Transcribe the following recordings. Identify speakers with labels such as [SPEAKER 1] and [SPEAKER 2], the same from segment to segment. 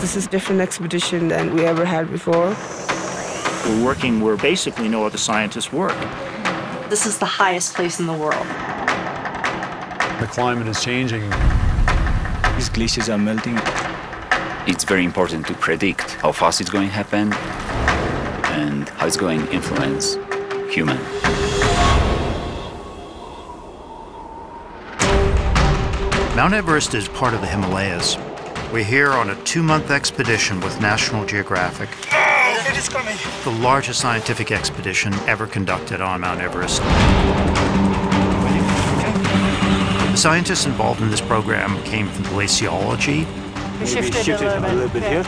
[SPEAKER 1] this is a different expedition than we ever had before.
[SPEAKER 2] We're working where basically no other scientists work.
[SPEAKER 3] This is the highest place in the world.
[SPEAKER 4] The climate is changing.
[SPEAKER 5] These glaciers are melting. It's very important to predict how fast it's going to happen and how it's going to influence human.
[SPEAKER 6] Mount Everest is part of the Himalayas. We're here on a two-month expedition with National Geographic. Oh, the largest scientific expedition ever conducted on Mount Everest. The scientists involved in this program came from glaciology,
[SPEAKER 3] We shifted, a little bit, here.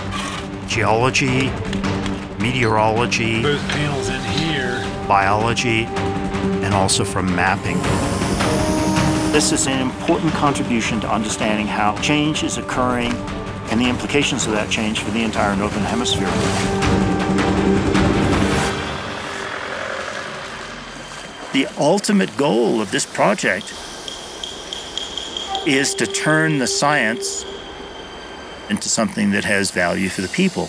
[SPEAKER 6] geology, meteorology,
[SPEAKER 4] There's panels in here.
[SPEAKER 6] biology, and also from mapping.
[SPEAKER 2] This is an important contribution to understanding how change is occurring and the implications of that change for the entire Northern Hemisphere. The ultimate goal of this project is to turn the science into something that has value for the people.